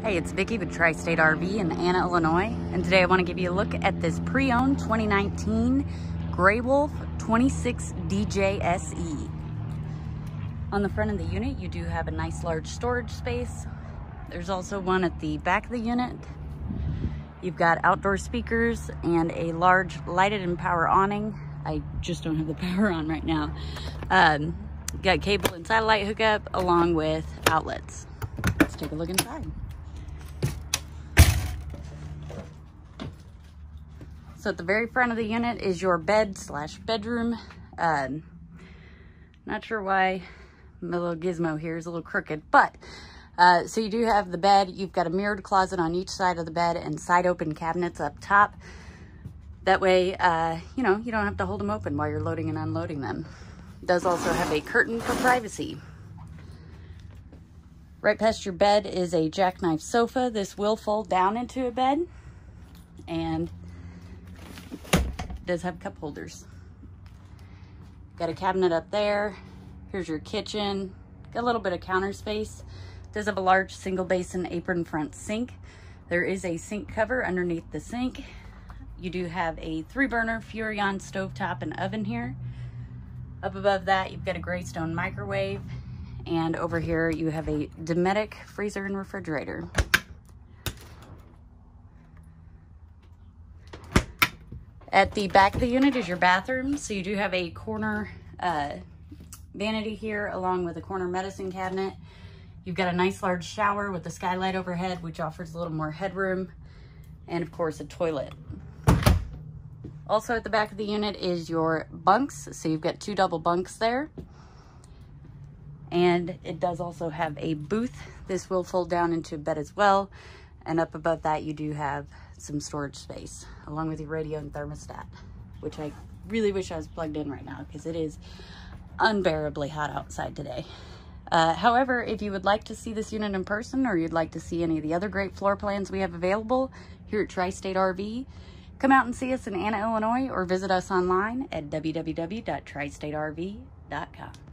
Hey, it's Vicki with Tri-State RV in Anna, Illinois, and today I want to give you a look at this pre-owned 2019 Grey Wolf 26 DJ SE. On the front of the unit, you do have a nice large storage space. There's also one at the back of the unit. You've got outdoor speakers and a large lighted and power awning. I just don't have the power on right now. Um, got cable and satellite hookup along with outlets. Let's take a look inside. So at the very front of the unit is your bed slash bedroom. Um, not sure why my little gizmo here is a little crooked, but uh, so you do have the bed. You've got a mirrored closet on each side of the bed and side open cabinets up top. That way, uh, you know, you don't have to hold them open while you're loading and unloading them. It does also have a curtain for privacy. Right past your bed is a jackknife sofa. This will fold down into a bed and does have cup holders. Got a cabinet up there. Here's your kitchen. Got a little bit of counter space. Does have a large single basin apron front sink. There is a sink cover underneath the sink. You do have a three burner Furrion stovetop and oven here. Up above that, you've got a Greystone microwave. And over here, you have a Dometic freezer and refrigerator. At the back of the unit is your bathroom. So you do have a corner uh, vanity here along with a corner medicine cabinet. You've got a nice large shower with a skylight overhead, which offers a little more headroom. And of course, a toilet. Also at the back of the unit is your bunks. So you've got two double bunks there. And it does also have a booth. This will fold down into a bed as well. And up above that, you do have some storage space along with your radio and thermostat, which I really wish I was plugged in right now because it is unbearably hot outside today. Uh, however, if you would like to see this unit in person or you'd like to see any of the other great floor plans we have available here at Tri-State RV, come out and see us in Anna, Illinois or visit us online at www.tristaterv.com.